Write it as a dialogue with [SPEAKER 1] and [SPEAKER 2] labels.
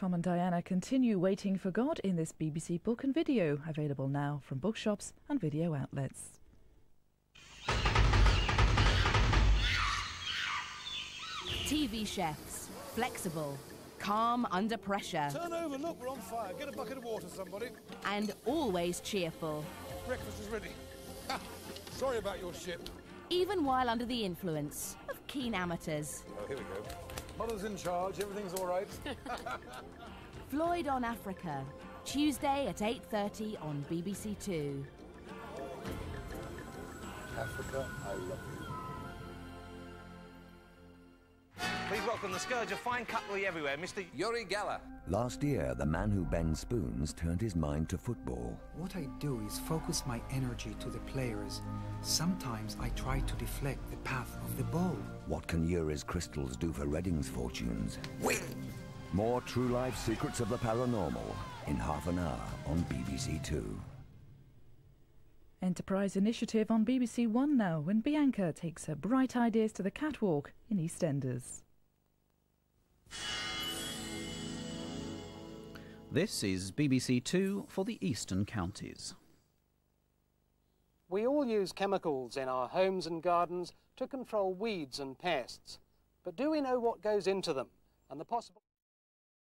[SPEAKER 1] Tom and Diana continue waiting for God in this BBC book and video, available now from bookshops and video outlets.
[SPEAKER 2] TV chefs, flexible, calm under pressure,
[SPEAKER 3] Turn over, look, we're on fire. Get a bucket of water, somebody.
[SPEAKER 2] and always cheerful,
[SPEAKER 3] Breakfast is ready. Ha! Sorry about your ship.
[SPEAKER 2] even while under the influence of keen amateurs.
[SPEAKER 3] Oh, here we go. Mother's in charge, everything's all right.
[SPEAKER 2] Floyd on Africa, Tuesday at 8:30 on BBC Two.
[SPEAKER 3] Africa, I love you.
[SPEAKER 4] Please welcome the scourge of fine cutlery everywhere, Mr.
[SPEAKER 5] Uri Geller.
[SPEAKER 6] Last year, the man who bends spoons turned his mind to football.
[SPEAKER 7] What I do is focus my energy to the players. Sometimes I try to deflect the path of the ball.
[SPEAKER 6] What can Uri's crystals do for Reading's fortunes? Wait! More true life secrets of the paranormal in half an hour on BBC Two.
[SPEAKER 1] Enterprise Initiative on BBC One now when Bianca takes her bright ideas to the catwalk in EastEnders.
[SPEAKER 8] This is BBC Two for the Eastern Counties.
[SPEAKER 9] We all use chemicals in our homes and gardens to control weeds and pests. But do we know what goes into them and the possible